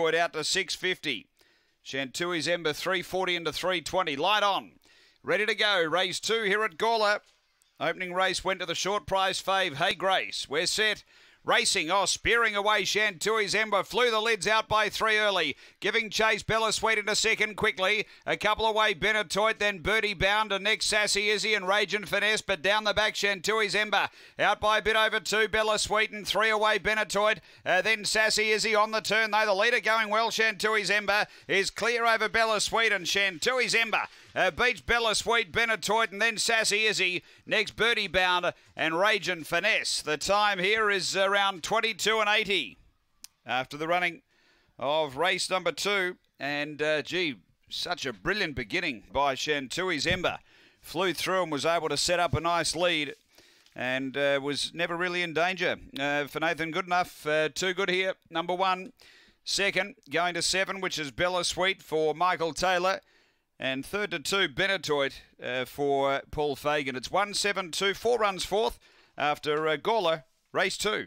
Out to 650. Chantui's Ember 340 into 320. Light on. Ready to go. Race two here at Gawler. Opening race went to the short prize fave. Hey Grace. We're set. Racing, oh, spearing away Chantui's Ember, flew the lids out by three early, giving chase Bella Sweet in a second quickly. A couple away Benetoit, then Birdie Bound, and next Sassy Izzy and Rage and Finesse, but down the back Chantui's Ember, out by a bit over two, Bella Sweet, and three away Benetoit, uh, then Sassy Izzy on the turn, though the leader going well, Chantui's Ember, is clear over Bella Sweet, and Chantui's Ember uh, beats Bella Sweet, Benetoit, and then Sassy Izzy. Next, Birdie Bound and Rage and Finesse. The time here is around 22 and 80 after the running of race number two. And, uh, gee, such a brilliant beginning by Chantui's Ember. Flew through and was able to set up a nice lead and uh, was never really in danger. Uh, for Nathan Goodenough, uh, too good here. Number one, second going to seven, which is Bella Sweet for Michael Taylor. And third to two, Benetoit uh, for Paul Fagan. It's 1 7 2, four runs fourth after uh, Gawler, race two.